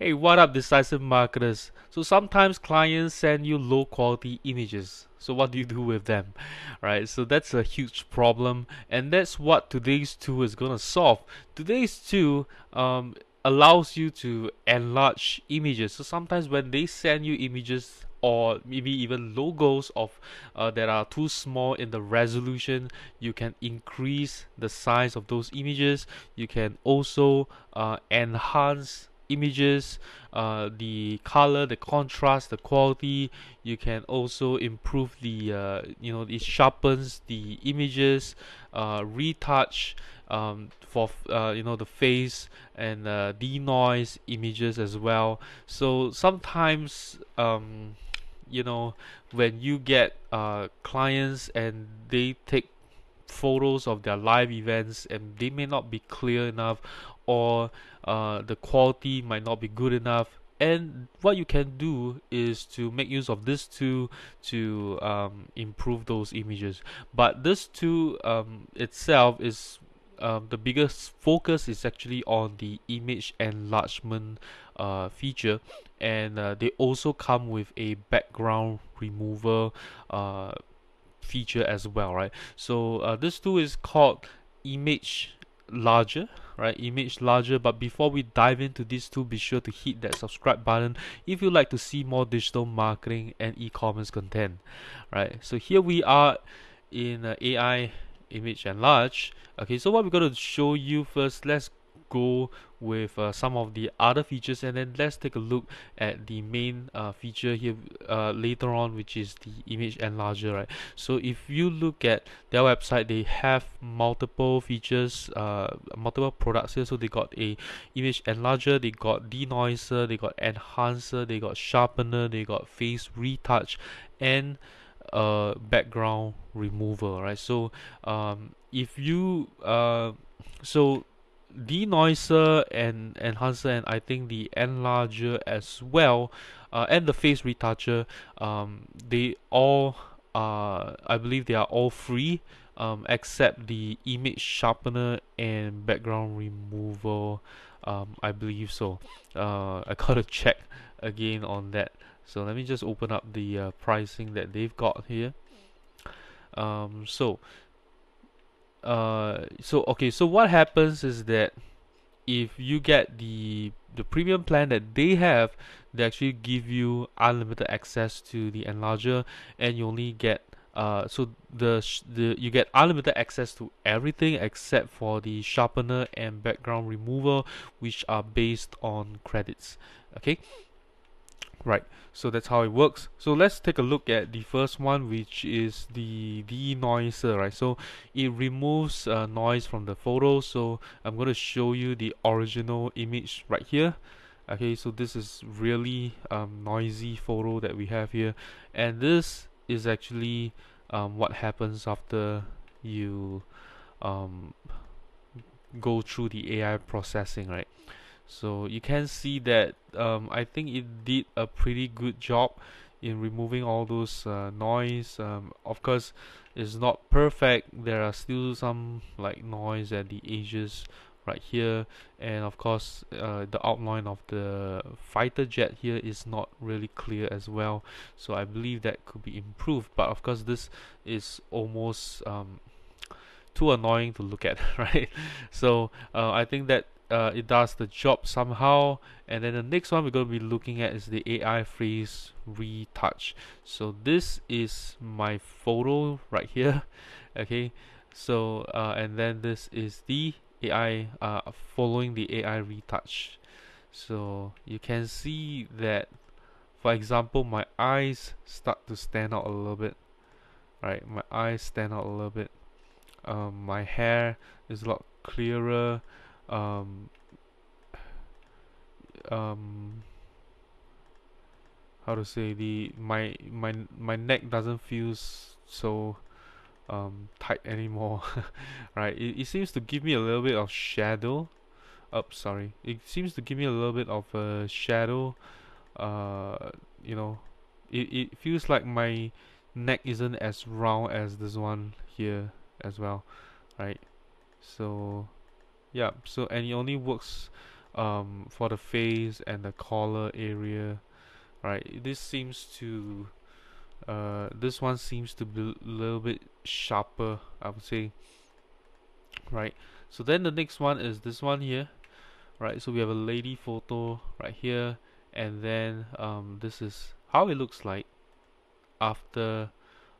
Hey, what up, decisive marketers? So sometimes clients send you low quality images. So what do you do with them? Right? So that's a huge problem, and that's what today's tool is gonna solve. Today's tool um, allows you to enlarge images. So sometimes when they send you images or maybe even logos of uh, that are too small in the resolution you can increase the size of those images you can also uh, enhance images uh, the color the contrast the quality. You can also improve the uh, you know it sharpens the images uh, retouch um, for uh, you know the face and uh, denoise images as well. So sometimes um, you know when you get uh, clients and they take photos of their live events and they may not be clear enough or uh, the quality might not be good enough. And what you can do is to make use of this tool to um, improve those images. But this tool um, itself is um, the biggest focus is actually on the image enlargement uh, feature. And uh, they also come with a background removal uh, feature as well right? So uh, this tool is called image larger right ImgLarger. But before we dive into these two be sure to hit that subscribe button if you like to see more digital marketing and e-commerce content right? So here we are in uh, AI image enlarge okay so what we're going to show you first let's go with uh, some of the other features and then let's take a look at the main uh, feature here uh, later on which is the image enlarger right? So if you look at their website they have multiple features uh, multiple products here. So they got a image enlarger they got denoiser they got enhancer they got sharpener they got face retouch and uh, background removal right? So um, if you uh, so denoiser and enhancer and I think the enlarger as well uh, and the face retoucher um, they all uh, I believe they are all free um, except the image sharpener and background removal um, I believe so. Uh, I gotta check again on that. So let me just open up the uh, pricing that they've got here. Um, so uh, so okay so what happens is that if you get the the premium plan that they have they actually give you unlimited access to the enlarger and you only get uh, so the the you get unlimited access to everything except for the sharpener and background remover, which are based on credits okay right. So that's how it works. So let's take a look at the first one which is the denoiser right? So it removes uh, noise from the photo. So I'm going to show you the original image right here. Okay so this is really um, noisy photo that we have here. And this is actually um, what happens after you um, go through the AI processing right so you can see that um, I think it did a pretty good job in removing all those uh, noise. Um, of course it's not perfect. There are still some like noise at the edges right here. And of course uh, the outline of the fighter jet here is not really clear as well. So I believe that could be improved. But of course this is almost um, too annoying to look at right? So uh, I think that uh, it does the job somehow. And then the next one we're going to be looking at is the AI freeze retouch. So this is my photo right here. Okay. So uh, and then this is the AI uh, following the AI retouch. So you can see that for example my eyes start to stand out a little bit. Right my eyes stand out a little bit. Um, my hair is a lot clearer um, um, how to say the my my my neck doesn't feel so um, tight anymore right? It, it seems to give me a little bit of shadow. Up oh, sorry. It seems to give me a little bit of a shadow uh, you know. It, it feels like my neck isn't as round as this one here as well right? So yeah so and it only works um, for the face and the collar area right? This seems to uh, this one seems to be a little bit sharper I would say right? So then the next one is this one here right? So we have a lady photo right here and then um, this is how it looks like after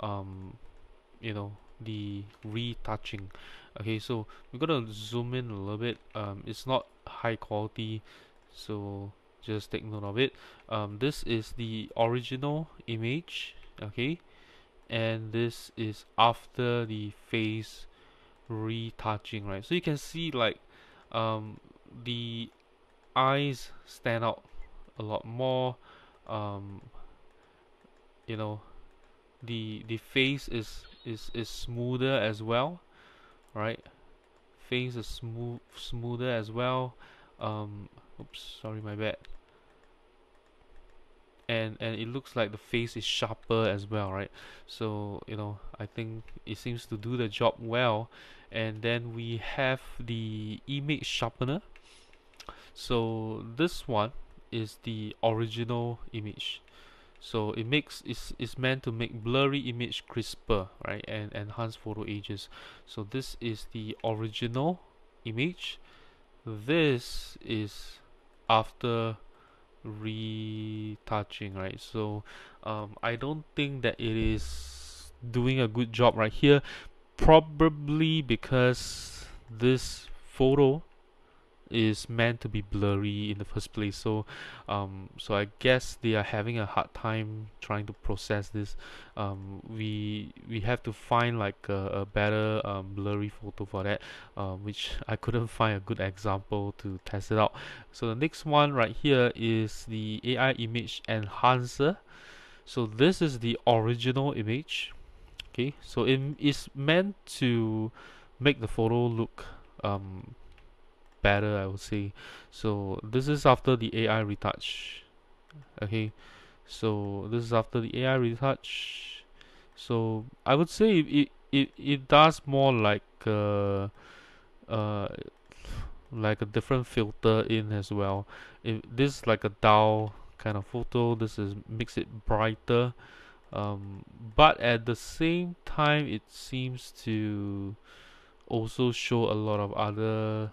um, you know the retouching okay so we're gonna zoom in a little bit. Um, it's not high quality so just take note of it. Um, this is the original image okay? And this is after the face retouching right? So you can see like um, the eyes stand out a lot more. Um, you know the the face is is is smoother as well right? Face is smooth smoother as well. Um oops sorry my bad. And and it looks like the face is sharper as well right? So you know I think it seems to do the job well. And then we have the image sharpener. So this one is the original image so it makes it's, it's meant to make blurry image crisper right and enhance photo ages. So this is the original image. This is after retouching right? So um, I don't think that it is doing a good job right here. Probably because this photo is meant to be blurry in the first place. So um, so I guess they are having a hard time trying to process this. Um, we we have to find like a, a better um, blurry photo for that uh, which I couldn't find a good example to test it out. So the next one right here is the AI image enhancer. So this is the original image. Okay so it is meant to make the photo look um, better I would say. So this is after the AI retouch. Okay? So this is after the AI retouch. So I would say it it, it does more like uh, uh, like a different filter in as well. If this is like a dull kind of photo this is makes it brighter. Um, but at the same time it seems to also show a lot of other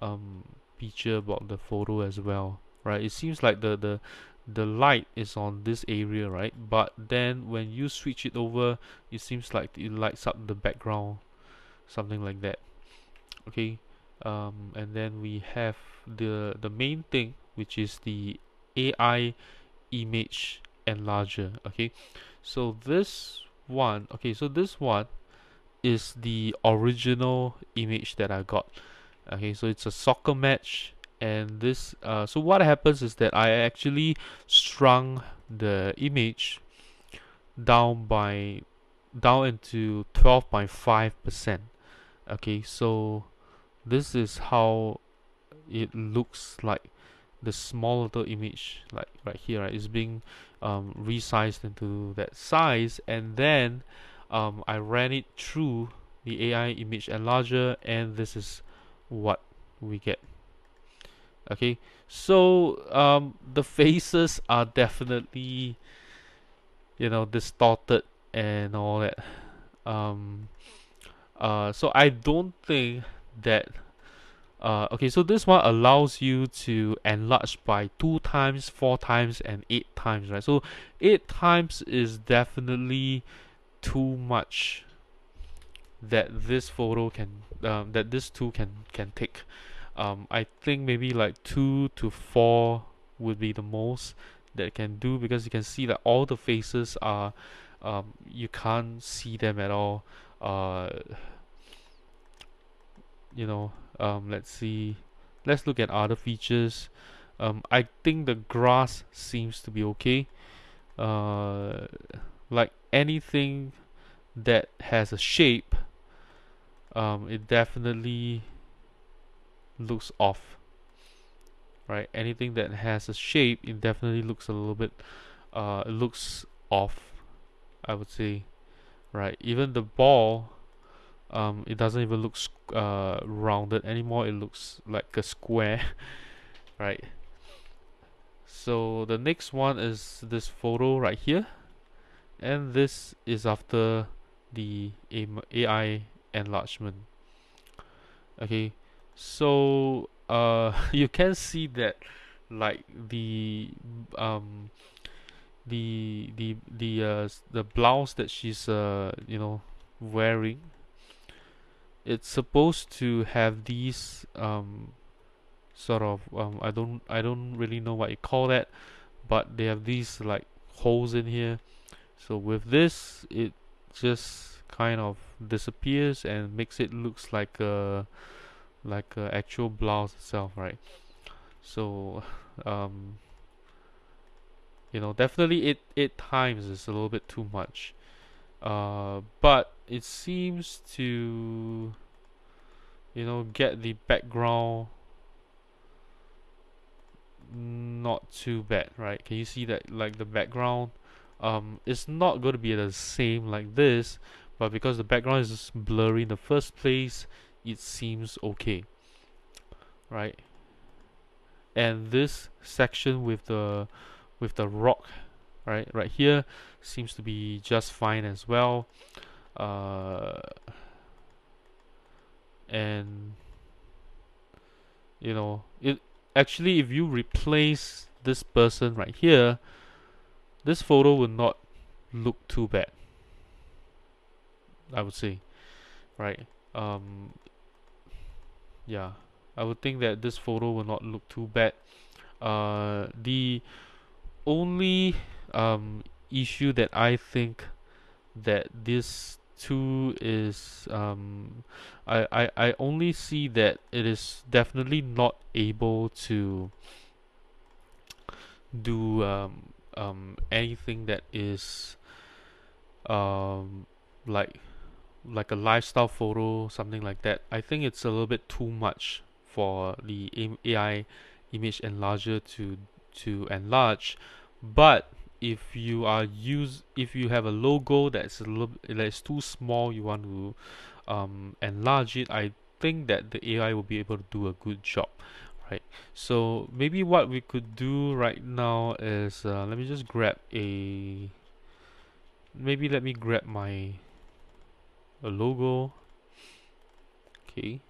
um, feature about the photo as well right? It seems like the the the light is on this area right? But then when you switch it over it seems like it lights up the background something like that. Okay um, and then we have the the main thing which is the AI image enlarger okay? So this one okay so this one is the original image that I got okay so it's a soccer match and this uh, so what happens is that I actually shrunk the image down by down into 12.5 percent. Okay so this is how it looks like. The small little image like right here right is being um, resized into that size and then um, I ran it through the AI image enlarger and this is we get. Okay so um, the faces are definitely you know distorted and all that. Um, uh, so I don't think that uh, okay so this one allows you to enlarge by two times four times and eight times right? So eight times is definitely too much that this photo can um, that this tool can can take. Um, I think maybe like two to four would be the most that can do because you can see that all the faces are um, you can't see them at all. Uh, you know um, let's see. Let's look at other features. Um, I think the grass seems to be okay. Uh, like anything that has a shape um, it definitely looks off right? Anything that has a shape it definitely looks a little bit uh, it looks off I would say right? Even the ball um, it doesn't even look uh, rounded anymore. It looks like a square right? So the next one is this photo right here. And this is after the AI enlargement. Okay so uh you can see that like the um the the the uh the blouse that she's uh you know wearing it's supposed to have these um sort of um I don't I don't really know what you call that but they have these like holes in here. So with this it just kind of disappears and makes it looks like a like a actual blouse itself right? So um you know definitely eight eight times is a little bit too much. Uh but it seems to you know get the background not too bad right? Can you see that like the background? Um it's not going to be the same like this but because the background is blurry in the first place it seems okay. Right? And this section with the with the rock right right here seems to be just fine as well. Uh, and you know it actually if you replace this person right here this photo will not look too bad I would say right? Um yeah. I would think that this photo will not look too bad. Uh the only um issue that I think that this two is um I, I I only see that it is definitely not able to do um um anything that is um like like a lifestyle photo something like that I think it's a little bit too much for the AI image enlarger to to enlarge. But if you are use if you have a logo that's a little that's too small you want to um, enlarge it I think that the AI will be able to do a good job right? So maybe what we could do right now is uh, let me just grab a maybe let me grab my a logo. Okay.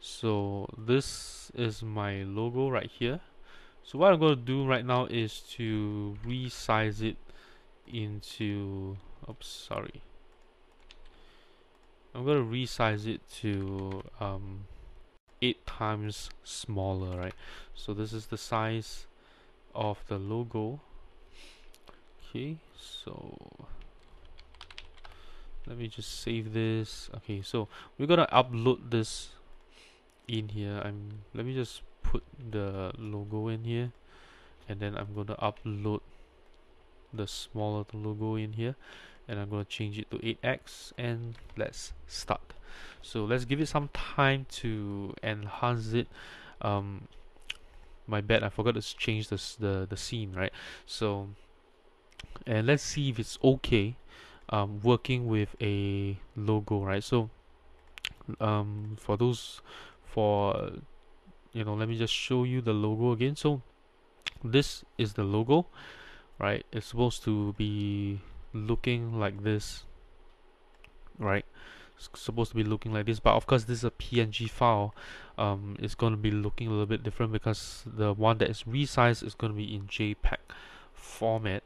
So this is my logo right here. So what I'm going to do right now is to resize it into oops sorry. I'm going to resize it to um, 8 times smaller right? So this is the size of the logo. Okay. So let me just save this. Okay so we're gonna upload this in here. I'm let me just put the logo in here and then I'm to upload the smaller logo in here and I'm to change it to 8x and let's start. So let's give it some time to enhance it. Um, my bad I forgot to change this, the, the scene right? So and let's see if it's okay um, working with a logo right? So um, for those for you know let me just show you the logo again. So this is the logo right? It's supposed to be looking like this right? It's supposed to be looking like this but of course this is a png file. Um, it's going to be looking a little bit different because the one that is resized is going to be in jpeg format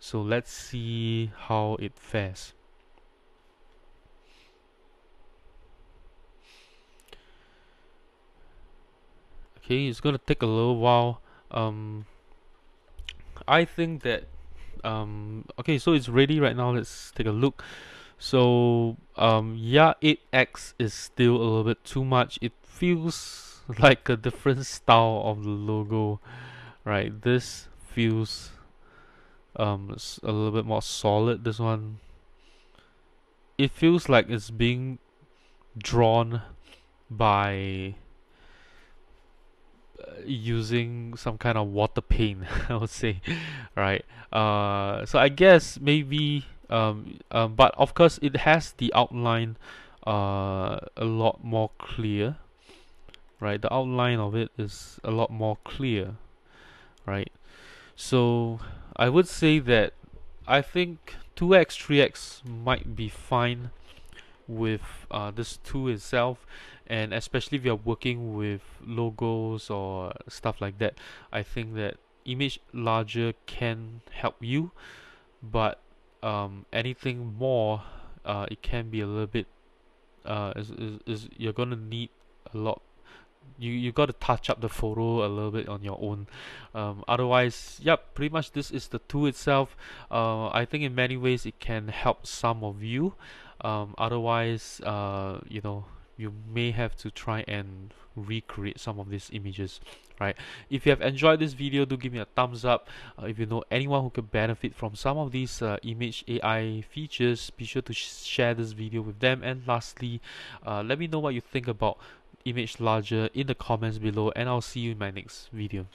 so let's see how it fares. Okay it's gonna take a little while. Um I think that um okay so it's ready right now. Let's take a look. So um yeah 8x is still a little bit too much. It feels like a different style of the logo right? This feels um a little bit more solid this one. It feels like it's being drawn by using some kind of water paint I would say right? Uh, so I guess maybe um, um, but of course it has the outline uh, a lot more clear right? The outline of it is a lot more clear right? So I would say that I think 2x 3x might be fine with uh, this tool itself. And especially if you're working with logos or stuff like that I think that image larger can help you. But um, anything more uh, it can be a little bit uh, is, is, is you're gonna need a lot you you got to touch up the photo a little bit on your own. Um, otherwise yep pretty much this is the tool itself. Uh, I think in many ways it can help some of you. Um, otherwise uh, you know you may have to try and recreate some of these images right? If you have enjoyed this video do give me a thumbs up. Uh, if you know anyone who could benefit from some of these uh, image AI features be sure to sh share this video with them. And lastly uh, let me know what you think about ImgLarger in the comments below and I'll see you in my next video